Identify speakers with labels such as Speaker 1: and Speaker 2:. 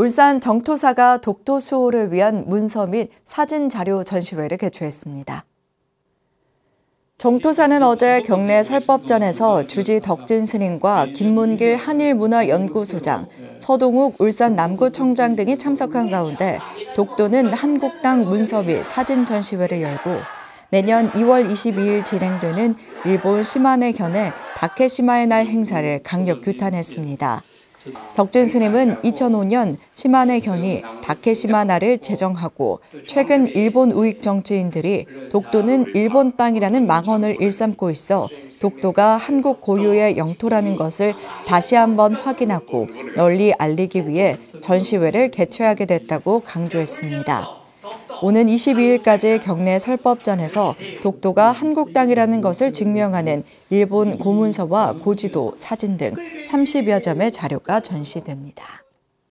Speaker 1: 울산 정토사가 독도 수호를 위한 문서 및 사진 자료 전시회를 개최했습니다. 정토사는 어제 경내 설법전에서 주지 덕진 스님과 김문길 한일문화연구소장, 서동욱 울산 남구청장 등이 참석한 가운데 독도는 한국당 문서 및 사진 전시회를 열고 내년 2월 22일 진행되는 일본 시마네 견해 다케시마의 날 행사를 강력 규탄했습니다. 덕진 스님은 2005년 시마네 견이 다케시마나를 제정하고 최근 일본 우익 정치인들이 독도는 일본 땅이라는 망언을 일삼고 있어 독도가 한국 고유의 영토라는 것을 다시 한번 확인하고 널리 알리기 위해 전시회를 개최하게 됐다고 강조했습니다. 오는 22일까지 경내 설법전에서 독도가 한국 땅이라는 것을 증명하는 일본 고문서와 고지도, 사진 등 30여 점의 자료가 전시됩니다.